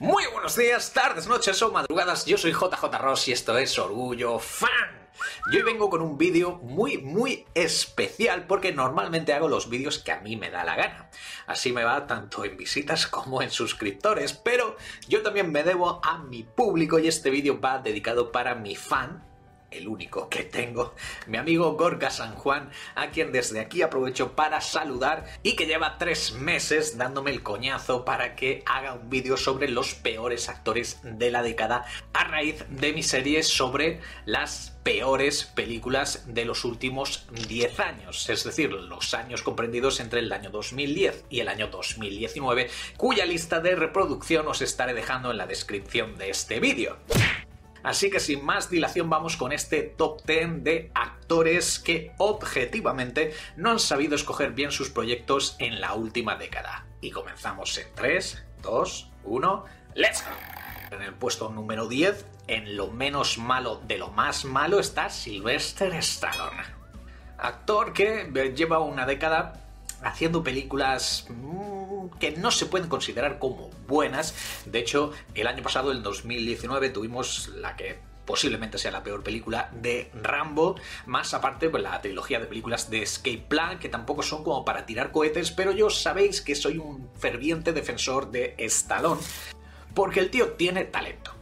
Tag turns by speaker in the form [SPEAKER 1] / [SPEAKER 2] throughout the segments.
[SPEAKER 1] Muy buenos días, tardes, noches o madrugadas. Yo soy JJ Ross y esto es Orgullo Fan. Yo hoy vengo con un vídeo muy, muy especial porque normalmente hago los vídeos que a mí me da la gana. Así me va tanto en visitas como en suscriptores, pero yo también me debo a mi público y este vídeo va dedicado para mi fan el único que tengo, mi amigo Gorka San Juan, a quien desde aquí aprovecho para saludar y que lleva tres meses dándome el coñazo para que haga un vídeo sobre los peores actores de la década a raíz de mi serie sobre las peores películas de los últimos 10 años, es decir, los años comprendidos entre el año 2010 y el año 2019, cuya lista de reproducción os estaré dejando en la descripción de este vídeo. Así que sin más dilación vamos con este top 10 de actores que objetivamente no han sabido escoger bien sus proyectos en la última década. Y comenzamos en 3, 2, 1, ¡let's go! En el puesto número 10, en lo menos malo de lo más malo, está Sylvester Stallone. Actor que lleva una década haciendo películas que no se pueden considerar como buenas. De hecho, el año pasado, el 2019, tuvimos la que posiblemente sea la peor película de Rambo, más aparte pues, la trilogía de películas de Escape Plan, que tampoco son como para tirar cohetes, pero yo sabéis que soy un ferviente defensor de Stallone, porque el tío tiene talento,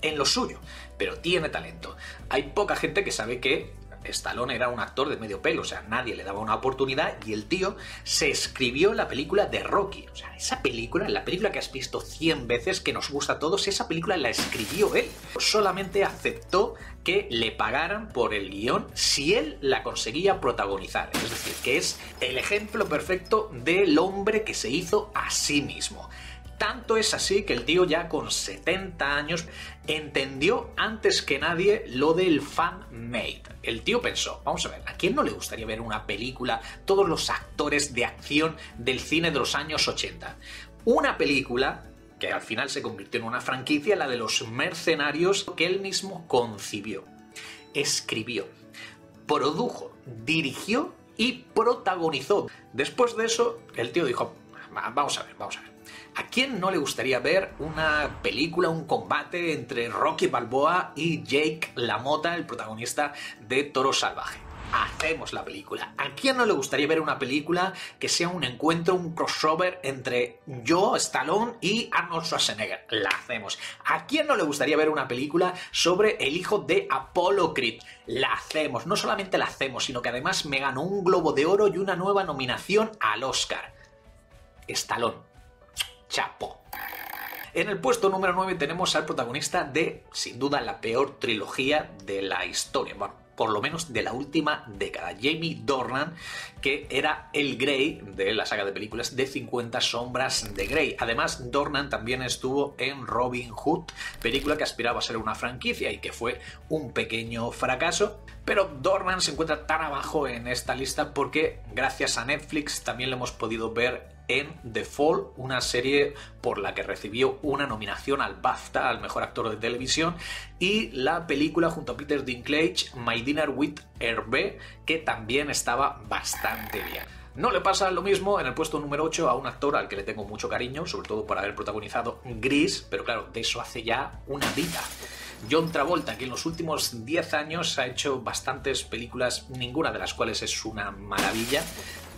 [SPEAKER 1] en lo suyo, pero tiene talento. Hay poca gente que sabe que Stallone era un actor de medio pelo, o sea, nadie le daba una oportunidad y el tío se escribió la película de Rocky. O sea, esa película, la película que has visto 100 veces, que nos gusta a todos, esa película la escribió él. Solamente aceptó que le pagaran por el guion si él la conseguía protagonizar. Es decir, que es el ejemplo perfecto del hombre que se hizo a sí mismo. Tanto es así que el tío ya con 70 años entendió antes que nadie lo del fan-made. El tío pensó, vamos a ver, ¿a quién no le gustaría ver una película, todos los actores de acción del cine de los años 80? Una película que al final se convirtió en una franquicia, la de los mercenarios que él mismo concibió, escribió, produjo, dirigió y protagonizó. Después de eso, el tío dijo, vamos a ver, vamos a ver. ¿A quién no le gustaría ver una película, un combate entre Rocky Balboa y Jake LaMotta, el protagonista de Toro Salvaje? hacemos la película. ¿A quién no le gustaría ver una película que sea un encuentro, un crossover entre yo, Stallone y Arnold Schwarzenegger? La hacemos. ¿A quién no le gustaría ver una película sobre el hijo de Apollo Creed? La hacemos. No solamente la hacemos, sino que además me ganó un Globo de Oro y una nueva nominación al Oscar. Stallone chapo. En el puesto número 9 tenemos al protagonista de, sin duda, la peor trilogía de la historia. Bueno, por lo menos de la última década. Jamie Dornan, que era el Grey de la saga de películas de 50 sombras de Grey. Además, Dornan también estuvo en Robin Hood, película que aspiraba a ser una franquicia y que fue un pequeño fracaso. Pero Dornan se encuentra tan abajo en esta lista porque gracias a Netflix también le hemos podido ver en The Fall, una serie por la que recibió una nominación al BAFTA, al mejor actor de televisión, y la película junto a Peter Dinklage, My Dinner with Hervé, que también estaba bastante bien. No le pasa lo mismo en el puesto número 8 a un actor al que le tengo mucho cariño, sobre todo por haber protagonizado Gris, pero claro, de eso hace ya una vida. John Travolta, que en los últimos 10 años ha hecho bastantes películas, ninguna de las cuales es una maravilla,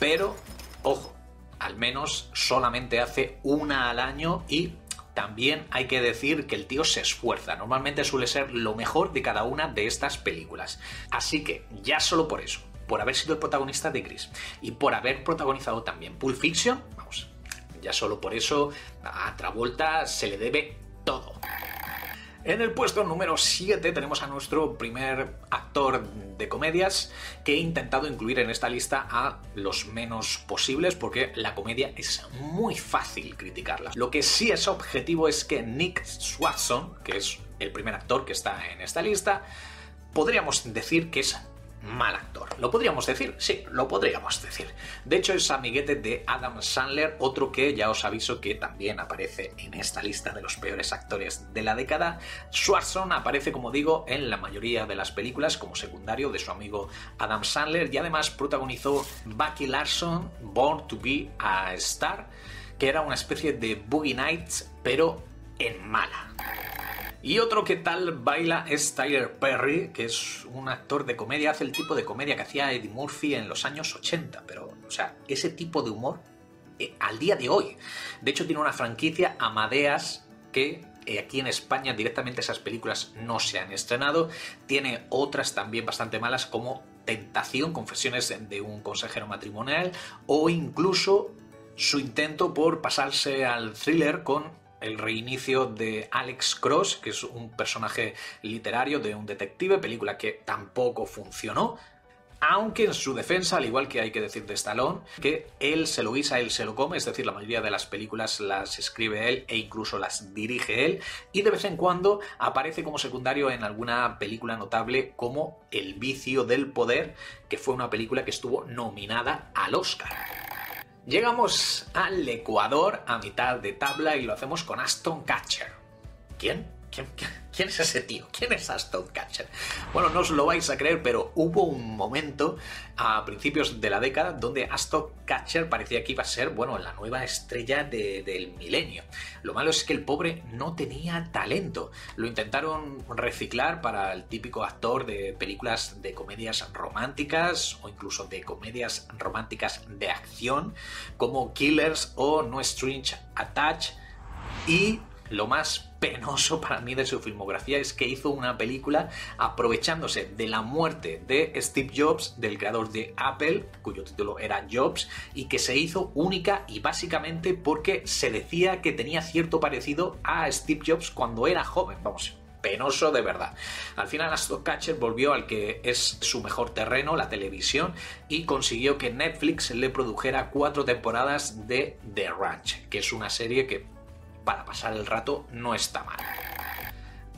[SPEAKER 1] pero, ojo, al menos solamente hace una al año y también hay que decir que el tío se esfuerza. Normalmente suele ser lo mejor de cada una de estas películas. Así que ya solo por eso, por haber sido el protagonista de Gris y por haber protagonizado también Pulp Fiction, vamos, ya solo por eso a Travolta se le debe todo. En el puesto número 7 tenemos a nuestro primer actor de comedias que he intentado incluir en esta lista a los menos posibles porque la comedia es muy fácil criticarla. Lo que sí es objetivo es que Nick Swatson, que es el primer actor que está en esta lista, podríamos decir que es mal actor. ¿Lo podríamos decir? Sí, lo podríamos decir. De hecho, es amiguete de Adam Sandler, otro que ya os aviso que también aparece en esta lista de los peores actores de la década. Swanson aparece, como digo, en la mayoría de las películas como secundario de su amigo Adam Sandler y además protagonizó Bucky Larson, Born to be a Star, que era una especie de Boogie Nights, pero en mala. Y otro que tal baila es Tyler Perry, que es un actor de comedia, hace el tipo de comedia que hacía Eddie Murphy en los años 80, pero, o sea, ese tipo de humor eh, al día de hoy. De hecho, tiene una franquicia, Amadeas, que eh, aquí en España directamente esas películas no se han estrenado. Tiene otras también bastante malas como Tentación, Confesiones de un consejero matrimonial o incluso su intento por pasarse al thriller con el reinicio de Alex Cross, que es un personaje literario de un detective, película que tampoco funcionó. Aunque en su defensa, al igual que hay que decir de Stallone, que él se lo guisa, él se lo come, es decir, la mayoría de las películas las escribe él e incluso las dirige él, y de vez en cuando aparece como secundario en alguna película notable como El vicio del poder, que fue una película que estuvo nominada al Oscar. Llegamos al Ecuador a mitad de tabla y lo hacemos con Aston Catcher. ¿Quién? ¿Quién, es ese tío? ¿Quién es Aston Catcher? Bueno, no os lo vais a creer, pero hubo un momento a principios de la década donde Aston Catcher parecía que iba a ser, bueno, la nueva estrella del milenio. Lo malo es que el pobre no tenía talento. Lo intentaron reciclar para el típico actor de películas de comedias románticas o incluso de comedias románticas de acción como Killers o No Strange Attach y lo más penoso para mí de su filmografía es que hizo una película aprovechándose de la muerte de Steve Jobs, del creador de Apple, cuyo título era Jobs, y que se hizo única y básicamente porque se decía que tenía cierto parecido a Steve Jobs cuando era joven. Vamos, penoso de verdad. Al final Aston Catcher volvió al que es su mejor terreno, la televisión, y consiguió que Netflix le produjera cuatro temporadas de The Ranch, que es una serie que para pasar el rato no está mal.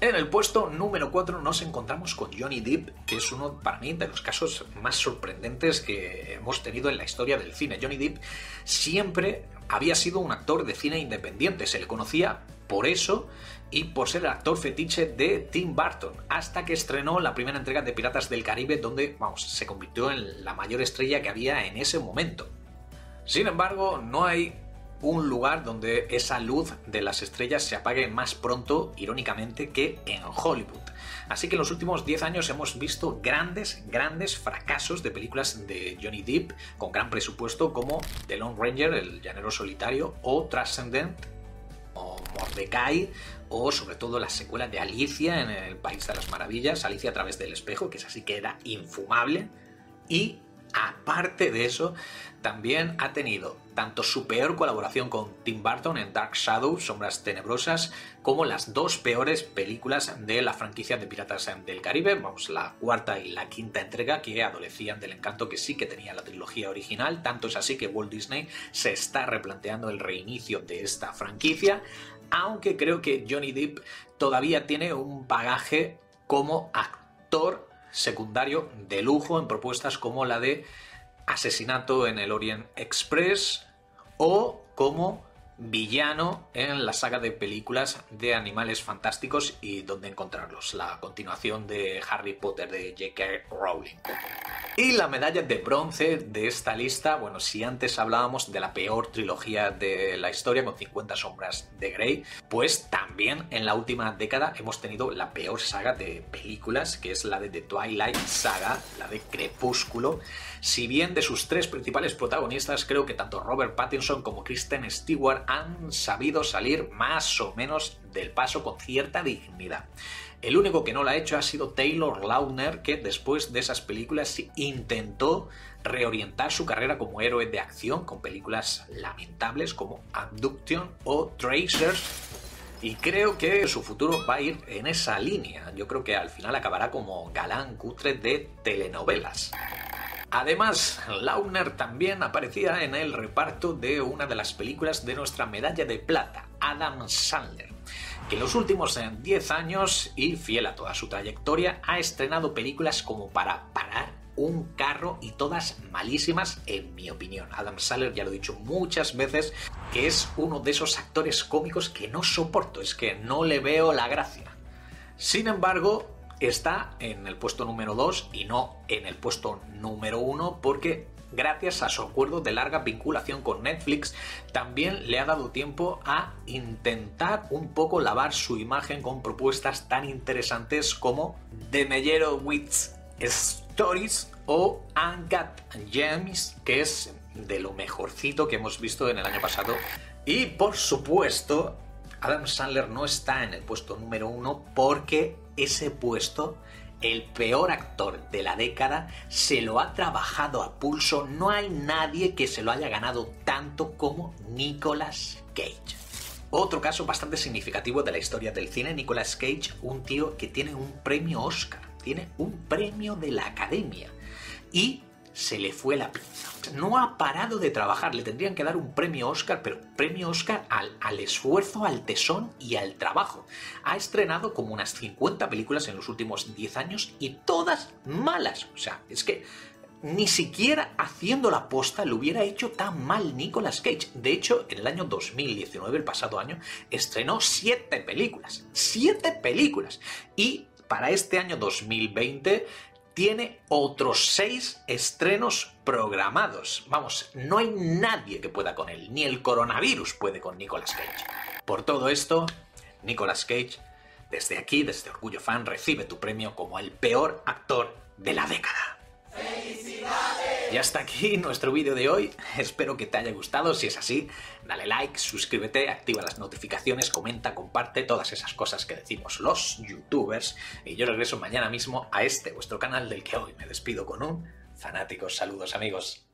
[SPEAKER 1] En el puesto número 4 nos encontramos con Johnny Depp, que es uno para mí de los casos más sorprendentes que hemos tenido en la historia del cine. Johnny Depp siempre había sido un actor de cine independiente, se le conocía por eso y por ser el actor fetiche de Tim Burton, hasta que estrenó la primera entrega de Piratas del Caribe, donde, vamos, se convirtió en la mayor estrella que había en ese momento. Sin embargo, no hay un lugar donde esa luz de las estrellas se apague más pronto, irónicamente, que en Hollywood. Así que en los últimos 10 años hemos visto grandes, grandes fracasos de películas de Johnny Depp con gran presupuesto como The Lone Ranger, El Llanero Solitario, o Transcendent, o Mordecai, o sobre todo la secuela de Alicia en el País de las Maravillas, Alicia a través del espejo, que es así que era infumable, y aparte de eso, también ha tenido tanto su peor colaboración con Tim Burton en Dark Shadow, Sombras Tenebrosas, como las dos peores películas de la franquicia de Piratas del Caribe, vamos, la cuarta y la quinta entrega, que adolecían del encanto que sí que tenía la trilogía original, tanto es así que Walt Disney se está replanteando el reinicio de esta franquicia, aunque creo que Johnny Depp todavía tiene un bagaje como actor secundario de lujo en propuestas como la de Asesinato en el Orient Express o como villano en la saga de películas de animales fantásticos y dónde encontrarlos, la continuación de Harry Potter de J.K. Rowling. Y la medalla de bronce de esta lista, bueno, si antes hablábamos de la peor trilogía de la historia con 50 sombras de Grey, pues también en la última década hemos tenido la peor saga de películas, que es la de The Twilight Saga, la de Crepúsculo. Si bien de sus tres principales protagonistas, creo que tanto Robert Pattinson como Kristen Stewart han sabido salir más o menos del paso con cierta dignidad. El único que no lo ha hecho ha sido Taylor Lautner, que después de esas películas intentó reorientar su carrera como héroe de acción con películas lamentables como Abduction o Tracers. Y creo que su futuro va a ir en esa línea. Yo creo que al final acabará como galán cutre de telenovelas. Además, Launer también aparecía en el reparto de una de las películas de nuestra medalla de plata, Adam Sandler que en los últimos 10 años, y fiel a toda su trayectoria, ha estrenado películas como para parar un carro y todas malísimas en mi opinión. Adam Sandler, ya lo he dicho muchas veces, que es uno de esos actores cómicos que no soporto, es que no le veo la gracia. Sin embargo, está en el puesto número 2 y no en el puesto número 1 porque gracias a su acuerdo de larga vinculación con Netflix, también le ha dado tiempo a intentar un poco lavar su imagen con propuestas tan interesantes como The Meyerowitz Stories o Uncut Gems, que es de lo mejorcito que hemos visto en el año pasado. Y por supuesto, Adam Sandler no está en el puesto número uno porque ese puesto, el peor actor de la década, se lo ha trabajado a pulso. No hay nadie que se lo haya ganado tanto como Nicolas Cage. Otro caso bastante significativo de la historia del cine, Nicolas Cage, un tío que tiene un premio Oscar, tiene un premio de la Academia. Y se le fue la pinza. No ha parado de trabajar, le tendrían que dar un premio Oscar, pero premio Oscar al, al, esfuerzo, al tesón y al trabajo. Ha estrenado como unas 50 películas en los últimos 10 años y todas malas. O sea, es que ni siquiera haciendo la posta lo hubiera hecho tan mal Nicolas Cage. De hecho, en el año 2019, el pasado año, estrenó 7 películas. 7 películas. Y para este año 2020 tiene otros seis estrenos programados. Vamos, no hay nadie que pueda con él, ni el coronavirus puede con Nicolas Cage. Por todo esto, Nicolas Cage, desde aquí, desde Orgullo Fan, recibe tu premio como el peor actor de la década. Y hasta aquí nuestro vídeo de hoy. Espero que te haya gustado. Si es así, dale like, suscríbete, activa las notificaciones, comenta, comparte todas esas cosas que decimos los youtubers. Y yo regreso mañana mismo a este, vuestro canal del que hoy me despido con un fanático. Saludos amigos.